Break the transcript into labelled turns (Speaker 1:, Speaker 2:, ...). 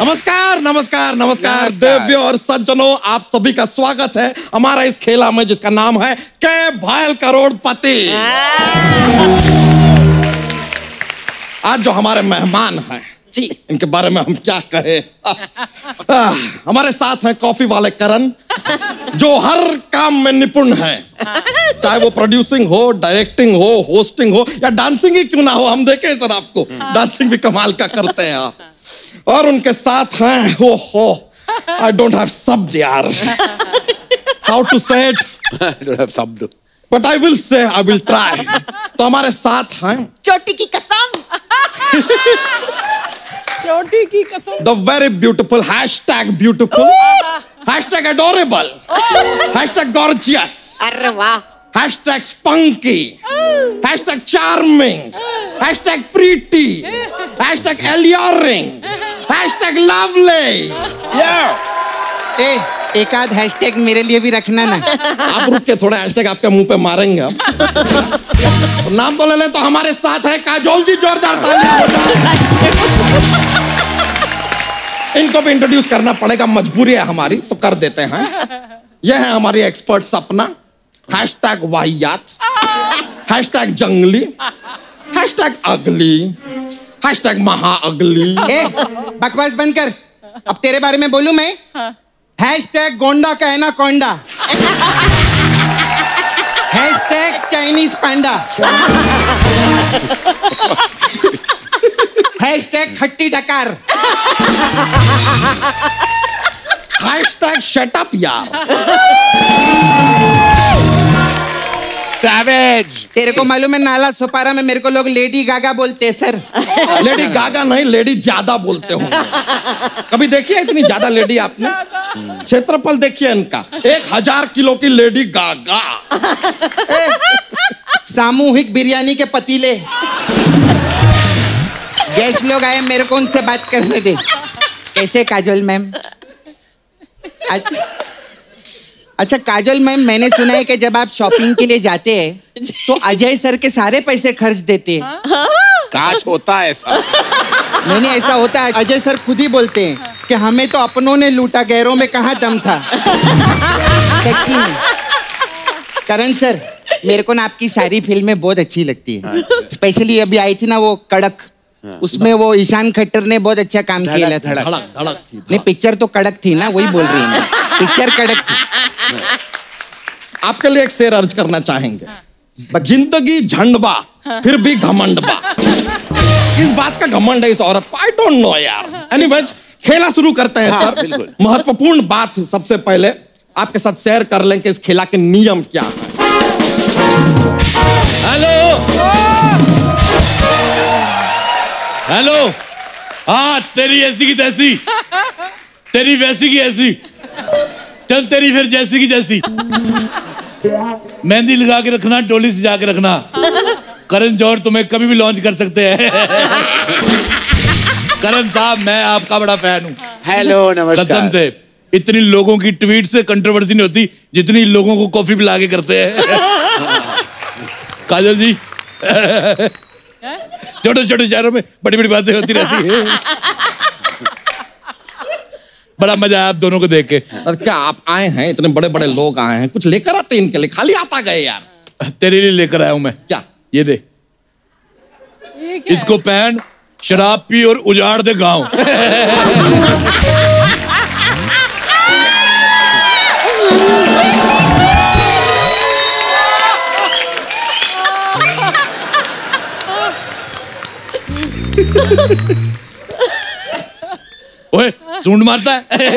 Speaker 1: नमस्कार नमस्कार नमस्कार। देव्य और सज्जनों आप सभी का स्वागत है हमारा इस खेला में जिसका नाम है के भायल करोड़पति। आज जो हमारे मेहमान हैं
Speaker 2: जी।
Speaker 1: इनके बारे में हम क्या कहें? हमारे साथ हैं कॉफ़ी वाले करण जो हर काम में निपुण है। चाहे वो प्रोड्यूसिंग हो डायरेक्टिंग हो होस्टिंग हो या डांसिंग ही क्यों ना हो हम देखें सर आपको। डांसिंग भी कमाल का करते हैं आप। और उनके साथ हैं हो हो। आई डोंट हैव शब्द यार। How to say it I don't have
Speaker 3: शब्द।
Speaker 1: But I will say I will try तो हमारे साथ हैं।
Speaker 2: चोटी की कसम।
Speaker 4: चोटी की कसम।
Speaker 1: The very beautiful hashtag beautiful hashtag adorable hashtag gorgeous
Speaker 2: अरे वाह।
Speaker 1: Hash spunky hash charming hash pretty hashtag hashtag lovely.
Speaker 5: ए एक आध हैशटैग मेरे लिए भी रखना ना।
Speaker 1: आप रुक के थोड़ा हैशटैग आपके मुँह पे मारेंगे हम तो नाम तो ले ले तो हमारे साथ है काजोल जी जोरदार तालियाँ हो जाए इनको भी इंट्रोड्यूस करना पड़ेगा मजबूरी है हमारी तो कर देते हैं। यह है हमारी एक्सपर्ट सपना। हैश हैशटैग वाहियात। हैशटैग जंगली। Hashtag ugly. हैशटैग महा अगली
Speaker 5: ए बकवास बंद कर। अब तेरे बारे में बोलूँ मैं? हैशटैग गोंडा कहना कोंडा? हैशटैग चाइनीज़ पांडा हैशटैग खट्टी डकार।
Speaker 1: हैशटैग शटअप यार।
Speaker 3: सैवेज
Speaker 5: तेरे को मालूम है नाला सुपारा में मेरे को लोग लेडी गागा बोलते हैं सर
Speaker 1: लेडी गागा नहीं लेडी ज़्यादा बोलते होंगे। कभी देखी है इतनी ज़्यादा लेडी आपने? क्षेत्रफल देखिए इनका। एक हज़ार किलो की लेडी गागा
Speaker 5: सामूहिक बिरयानी के पतीले। गेस्ट लोग आए मेरे को उनसे बात करने दे। कैसे काजोल मैम? अच्छा काजल मैम मैंने सुना है कि जब आप शॉपिंग के लिए जाते हैं तो अजय सर के सारे पैसे खर्च देते हैं।
Speaker 3: काश होता है ऐसा।
Speaker 5: नहीं नहीं ऐसा होता है। अजय सर खुद ही बोलते हैं कि हमें तो अपनों ने लूटा गैरों में कहा दम था। सच्ची में करण सर मेरे को ना आपकी सारी फ़िल्में बहुत अच्छी लगती है। स्पेशली अभी आई थी ना वो कड़क। उसमें वो ईशान खट्टर ने बहुत अच्छा काम किया था।
Speaker 1: धड़क। धड़क थी
Speaker 5: नहीं पिक्चर तो कड़क थी ना वही बोल रही हूँ पिक्चर कड़क थी।
Speaker 1: आपके लिए एक शेर अर्ज़ करना चाहेंगे। ज़िंदगी झंडबा फिर भी घमंडबा इस बात का घमंड है इस औरत को। आई डोंट नो यार। एनीवेज खेला शुरू करते हैं
Speaker 3: हाँ,
Speaker 1: सर
Speaker 3: बिल्कुल।
Speaker 1: महत्वपूर्ण बात सबसे पहले आपके साथ शेयर कर लें कि इस खेला के नियम क्या है।
Speaker 6: हेलो हेलो हाँ तेरी ऐसी की तैसी। तेरी वैसी की ऐसी। चल तेरी फिर जैसी की जैसी। मेहंदी लगा के रखना टोली सजा के रखना। करण जौहर तुम्हें कभी भी लॉन्च कर सकते हैं। करण साहब मैं आपका बड़ा फ़ैन हूँ।
Speaker 3: हेलो नमस्कार।
Speaker 6: से इतनी लोगों की ट्वीट से कंट्रोवर्सी नहीं होती जितनी लोगों को कॉफ़ी पिला के करते हैं। काजल जी छोटे छोटे शहरों में बड़ी बड़ी बातें होती रहती है। बड़ा मज़ा आया आप दोनों को देख के।
Speaker 1: सर क्या आप आए हैं? इतने बड़े बड़े लोग आए हैं। कुछ लेकर आते इनके लिए? खाली आता गए यार।
Speaker 6: तेरे लिए लेकर आया हूँ मैं।
Speaker 1: क्या?
Speaker 6: ये दे।
Speaker 4: ये
Speaker 6: इसको पहन शराब पी और उजाड़ दे गाँव। ओए सूंड मारता है।